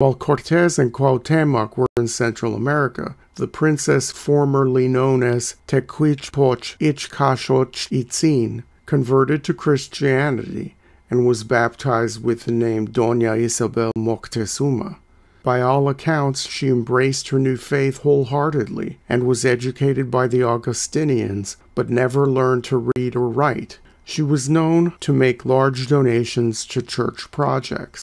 While Cortes and Cuauhtemoc were in Central America, the princess formerly known as Tecuichpoch Ichcaxochitzin converted to Christianity and was baptized with the name Doña Isabel Moctezuma. By all accounts, she embraced her new faith wholeheartedly and was educated by the Augustinians, but never learned to read or write. She was known to make large donations to church projects.